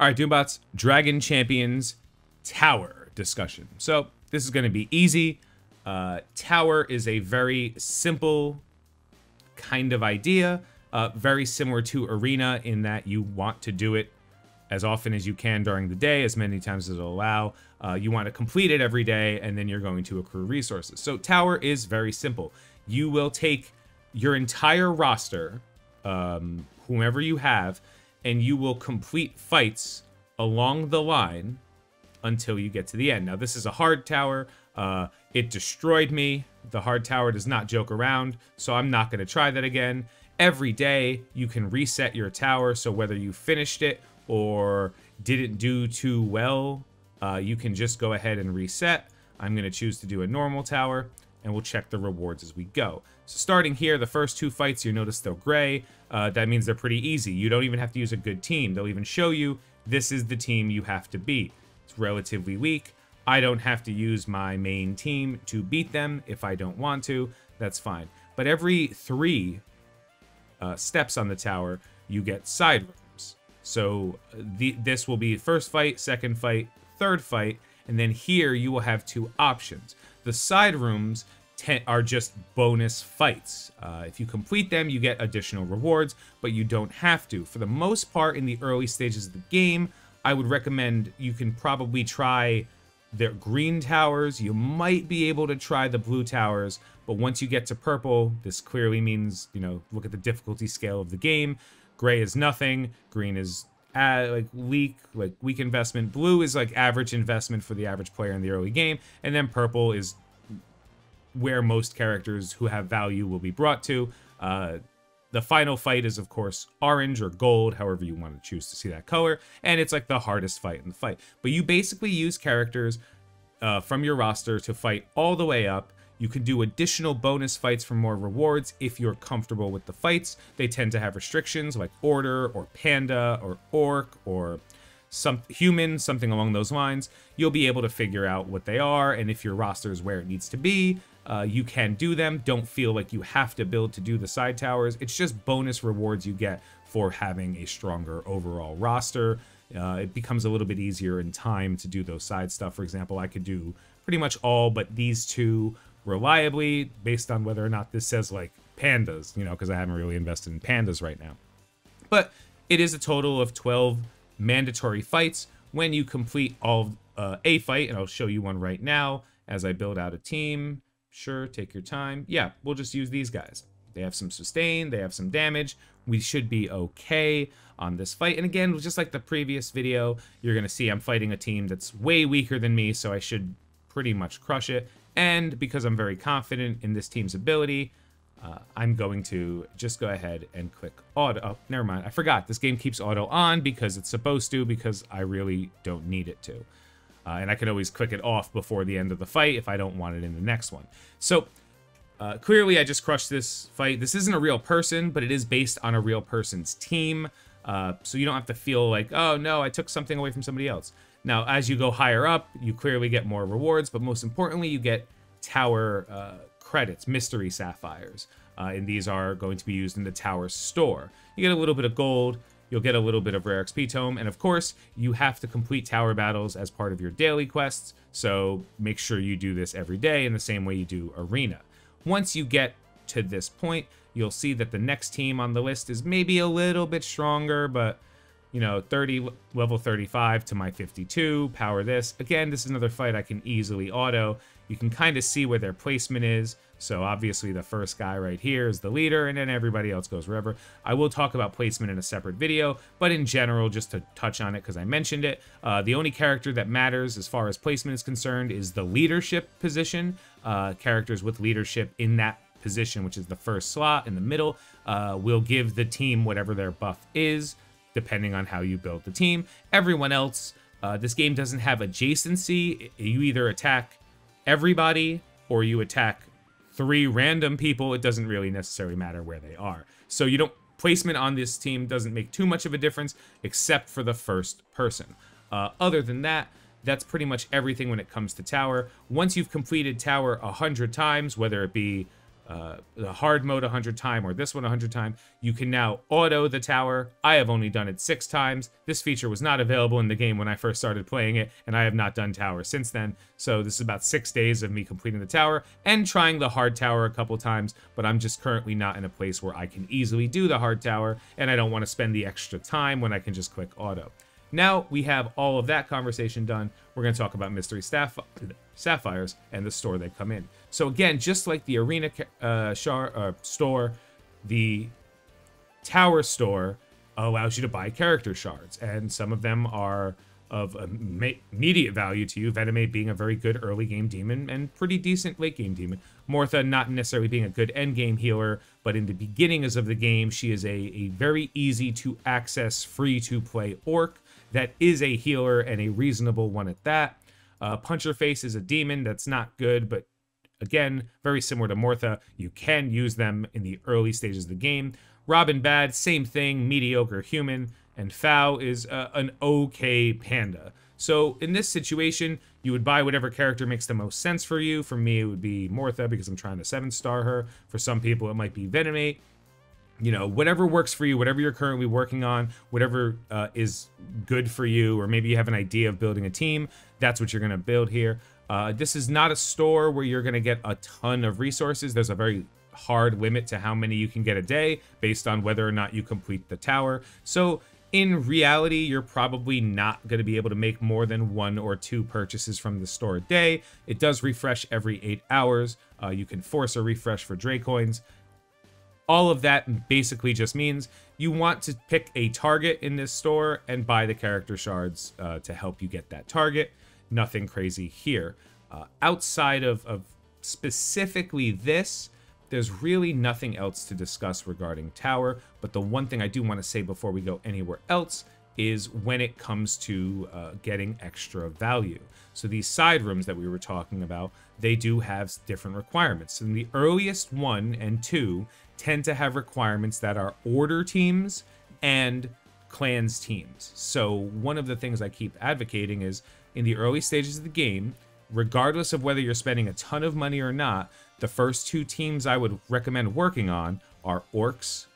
All right, Doombots, Dragon Champions Tower discussion. So this is going to be easy. Uh, tower is a very simple kind of idea, uh, very similar to Arena in that you want to do it as often as you can during the day, as many times as it'll allow. Uh, you want to complete it every day, and then you're going to accrue resources. So Tower is very simple. You will take your entire roster, um, whomever you have, and you will complete fights along the line until you get to the end. Now, this is a hard tower. Uh, it destroyed me. The hard tower does not joke around, so I'm not going to try that again. Every day, you can reset your tower, so whether you finished it or didn't do too well, uh, you can just go ahead and reset. I'm going to choose to do a normal tower, and we'll check the rewards as we go. So starting here, the first two fights, you notice they're gray. Uh, that means they're pretty easy. You don't even have to use a good team. They'll even show you this is the team you have to beat. It's relatively weak. I don't have to use my main team to beat them if I don't want to. That's fine. But every three uh, steps on the tower, you get side rooms. So the, this will be first fight, second fight, third fight, and then here you will have two options. The side rooms are just bonus fights. Uh, if you complete them, you get additional rewards, but you don't have to. For the most part, in the early stages of the game, I would recommend you can probably try the green towers. You might be able to try the blue towers, but once you get to purple, this clearly means, you know, look at the difficulty scale of the game. Gray is nothing. Green is uh, like weak, like weak investment. Blue is like average investment for the average player in the early game, and then purple is where most characters who have value will be brought to. Uh, the final fight is, of course, orange or gold, however you want to choose to see that color, and it's like the hardest fight in the fight. But you basically use characters uh, from your roster to fight all the way up. You can do additional bonus fights for more rewards if you're comfortable with the fights. They tend to have restrictions like Order or Panda or Orc or some human, something along those lines. You'll be able to figure out what they are and if your roster is where it needs to be. Uh, you can do them. Don't feel like you have to build to do the side towers. It's just bonus rewards you get for having a stronger overall roster. Uh, it becomes a little bit easier in time to do those side stuff. For example, I could do pretty much all but these two reliably based on whether or not this says like pandas, you know, because I haven't really invested in pandas right now. But it is a total of 12 mandatory fights when you complete all uh, a fight, and I'll show you one right now as I build out a team. Sure, take your time. Yeah, we'll just use these guys. They have some sustain, they have some damage. We should be okay on this fight. And again, just like the previous video, you're going to see I'm fighting a team that's way weaker than me, so I should pretty much crush it. And because I'm very confident in this team's ability, uh, I'm going to just go ahead and click auto. Oh, never mind. I forgot. This game keeps auto on because it's supposed to, because I really don't need it to. Uh, and I can always click it off before the end of the fight if I don't want it in the next one. So uh, clearly I just crushed this fight. This isn't a real person, but it is based on a real person's team. Uh, so you don't have to feel like, oh no, I took something away from somebody else. Now, as you go higher up, you clearly get more rewards, but most importantly, you get tower uh, credits, mystery sapphires. Uh, and these are going to be used in the tower store. You get a little bit of gold, You'll get a little bit of Rare XP Tome, and of course, you have to complete tower battles as part of your daily quests, so make sure you do this every day in the same way you do Arena. Once you get to this point, you'll see that the next team on the list is maybe a little bit stronger, but you know, 30 level 35 to my 52, power this. Again, this is another fight I can easily auto. You can kind of see where their placement is. So obviously the first guy right here is the leader, and then everybody else goes wherever. I will talk about placement in a separate video, but in general, just to touch on it because I mentioned it, uh, the only character that matters as far as placement is concerned is the leadership position. Uh, characters with leadership in that position, which is the first slot in the middle, uh, will give the team whatever their buff is, depending on how you build the team. Everyone else, uh, this game doesn't have adjacency. You either attack everybody or you attack three random people, it doesn't really necessarily matter where they are. So you don't placement on this team doesn't make too much of a difference except for the first person. Uh, other than that, that's pretty much everything when it comes to tower. Once you've completed tower a hundred times, whether it be uh, the hard mode 100 time or this one 100 time, you can now auto the tower. I have only done it six times. This feature was not available in the game when I first started playing it, and I have not done tower since then. So this is about six days of me completing the tower and trying the hard tower a couple times, but I'm just currently not in a place where I can easily do the hard tower, and I don't want to spend the extra time when I can just click auto. Now we have all of that conversation done. We're going to talk about Mystery Staff Sapphires and the store they come in. So again, just like the Arena uh, shar, uh, store, the Tower store allows you to buy character shards, and some of them are of immediate value to you. Venomate being a very good early game demon and pretty decent late game demon. Mortha not necessarily being a good end game healer, but in the beginnings of the game, she is a, a very easy to access, free to play orc that is a healer and a reasonable one at that. Uh, Puncherface is a demon that's not good, but again, very similar to Mortha. You can use them in the early stages of the game. Robin Bad, same thing, mediocre human. And Fao is uh, an okay panda. So in this situation, you would buy whatever character makes the most sense for you. For me, it would be Mortha because I'm trying to seven star her. For some people, it might be Venomate you know, whatever works for you, whatever you're currently working on, whatever uh, is good for you, or maybe you have an idea of building a team, that's what you're going to build here. Uh, this is not a store where you're going to get a ton of resources. There's a very hard limit to how many you can get a day based on whether or not you complete the tower. So in reality, you're probably not going to be able to make more than one or two purchases from the store a day. It does refresh every eight hours. Uh, you can force a refresh for Dracoins. All of that basically just means you want to pick a target in this store and buy the character shards uh, to help you get that target. Nothing crazy here. Uh, outside of, of specifically this, there's really nothing else to discuss regarding Tower, but the one thing I do want to say before we go anywhere else is when it comes to uh, getting extra value. So these side rooms that we were talking about, they do have different requirements. And the earliest one and two tend to have requirements that are order teams and clans teams. So one of the things I keep advocating is in the early stages of the game, regardless of whether you're spending a ton of money or not, the first two teams I would recommend working on are orcs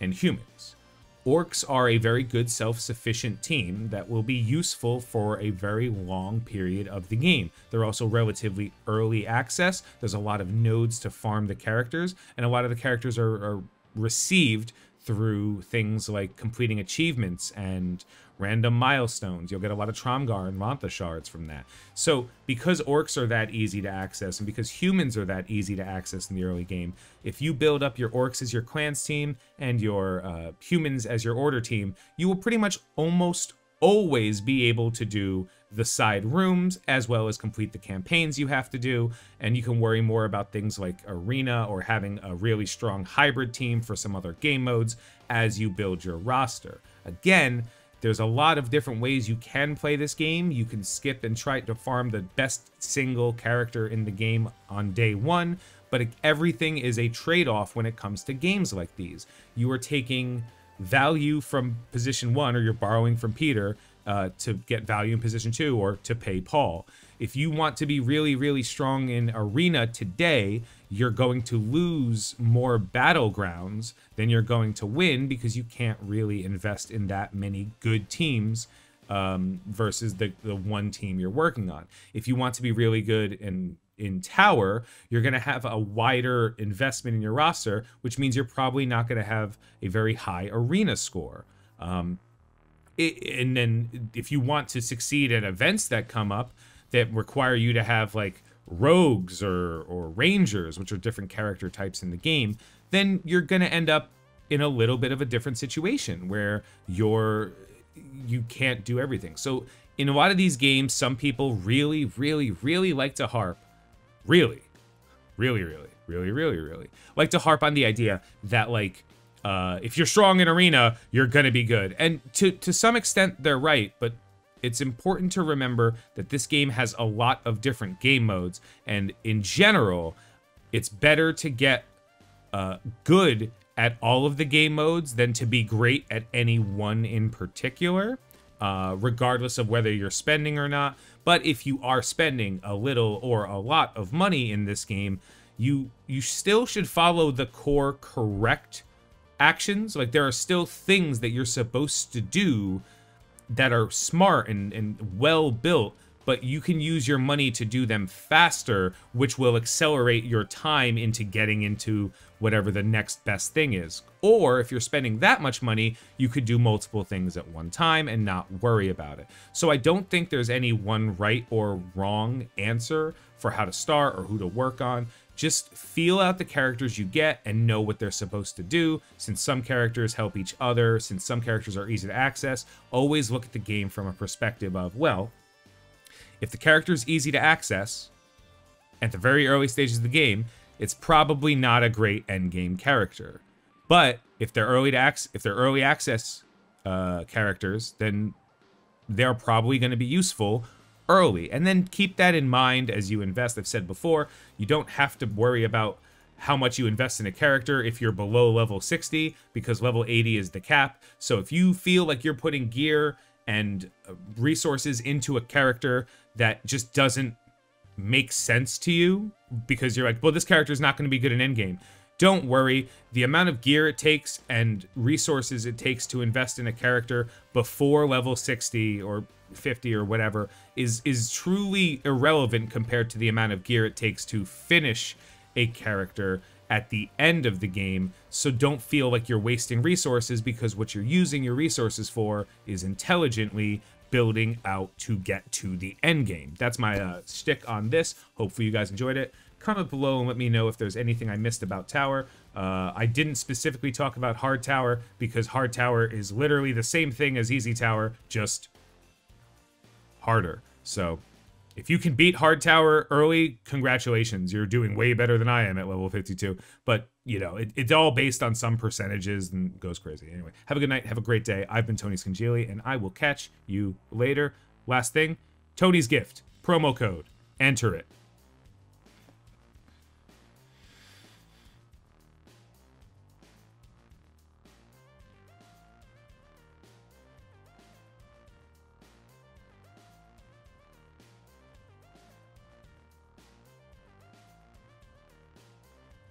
and humans. Orcs are a very good self-sufficient team that will be useful for a very long period of the game. They're also relatively early access. There's a lot of nodes to farm the characters, and a lot of the characters are, are received through things like completing achievements and random milestones. You'll get a lot of Tromgar and Rantha shards from that. So because orcs are that easy to access and because humans are that easy to access in the early game, if you build up your orcs as your clans team and your uh, humans as your order team, you will pretty much almost always be able to do the side rooms as well as complete the campaigns you have to do. And you can worry more about things like arena or having a really strong hybrid team for some other game modes as you build your roster. Again, there's a lot of different ways you can play this game. You can skip and try to farm the best single character in the game on day one, but everything is a trade-off when it comes to games like these. You are taking value from position one, or you're borrowing from Peter uh, to get value in position two, or to pay Paul. If you want to be really, really strong in Arena today, you're going to lose more battlegrounds than you're going to win because you can't really invest in that many good teams um, versus the, the one team you're working on. If you want to be really good in in tower, you're going to have a wider investment in your roster, which means you're probably not going to have a very high arena score. Um, it, and then if you want to succeed at events that come up that require you to have like rogues or or rangers, which are different character types in the game, then you're going to end up in a little bit of a different situation where you're you can't do everything. So in a lot of these games, some people really, really, really like to harp really, really, really, really, really, really. Like to harp on the idea that like uh, if you're strong in arena, you're gonna be good. And to to some extent, they're right, but it's important to remember that this game has a lot of different game modes, and in general, it's better to get uh, good at all of the game modes than to be great at any one in particular, uh, regardless of whether you're spending or not. But if you are spending a little or a lot of money in this game, you you still should follow the core correct actions. Like there are still things that you're supposed to do that are smart and, and well built, but you can use your money to do them faster, which will accelerate your time into getting into whatever the next best thing is. Or if you're spending that much money, you could do multiple things at one time and not worry about it. So I don't think there's any one right or wrong answer for how to start or who to work on. Just feel out the characters you get and know what they're supposed to do. Since some characters help each other, since some characters are easy to access, always look at the game from a perspective of, well, if the character is easy to access at the very early stages of the game, it's probably not a great end game character. But if they're early to access, if they're early access uh, characters, then they're probably going to be useful early. And then keep that in mind as you invest. I've said before, you don't have to worry about how much you invest in a character if you're below level 60 because level 80 is the cap. So if you feel like you're putting gear and uh, resources into a character that just doesn't make sense to you because you're like, well, this character is not going to be good in endgame. Don't worry, the amount of gear it takes and resources it takes to invest in a character before level 60 or 50 or whatever is is truly irrelevant compared to the amount of gear it takes to finish a character at the end of the game. So don't feel like you're wasting resources because what you're using your resources for is intelligently building out to get to the end game. That's my uh, shtick on this. Hopefully you guys enjoyed it. Comment below and let me know if there's anything I missed about Tower. Uh, I didn't specifically talk about Hard Tower because Hard Tower is literally the same thing as Easy Tower, just harder. So if you can beat Hard Tower early, congratulations. You're doing way better than I am at level 52. But, you know, it, it's all based on some percentages and goes crazy. Anyway, have a good night. Have a great day. I've been Tony Scungili, and I will catch you later. Last thing, Tony's Gift, promo code. Enter it.